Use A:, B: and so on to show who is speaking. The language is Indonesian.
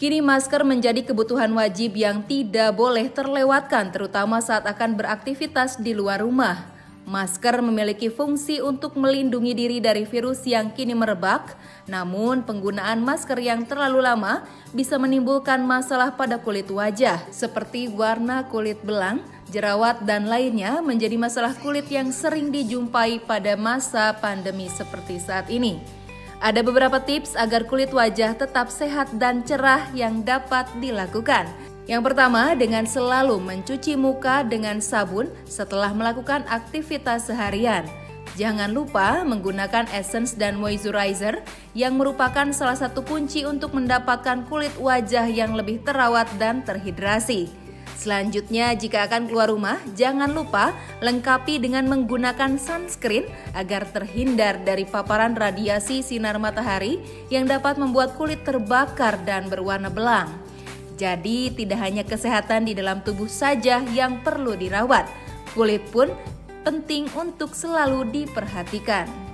A: Kini masker menjadi kebutuhan wajib yang tidak boleh terlewatkan terutama saat akan beraktivitas di luar rumah. Masker memiliki fungsi untuk melindungi diri dari virus yang kini merebak, namun penggunaan masker yang terlalu lama bisa menimbulkan masalah pada kulit wajah seperti warna kulit belang, jerawat dan lainnya menjadi masalah kulit yang sering dijumpai pada masa pandemi seperti saat ini. Ada beberapa tips agar kulit wajah tetap sehat dan cerah yang dapat dilakukan. Yang pertama, dengan selalu mencuci muka dengan sabun setelah melakukan aktivitas seharian. Jangan lupa menggunakan essence dan moisturizer yang merupakan salah satu kunci untuk mendapatkan kulit wajah yang lebih terawat dan terhidrasi. Selanjutnya, jika akan keluar rumah, jangan lupa lengkapi dengan menggunakan sunscreen agar terhindar dari paparan radiasi sinar matahari yang dapat membuat kulit terbakar dan berwarna belang. Jadi, tidak hanya kesehatan di dalam tubuh saja yang perlu dirawat, kulit pun penting untuk selalu diperhatikan.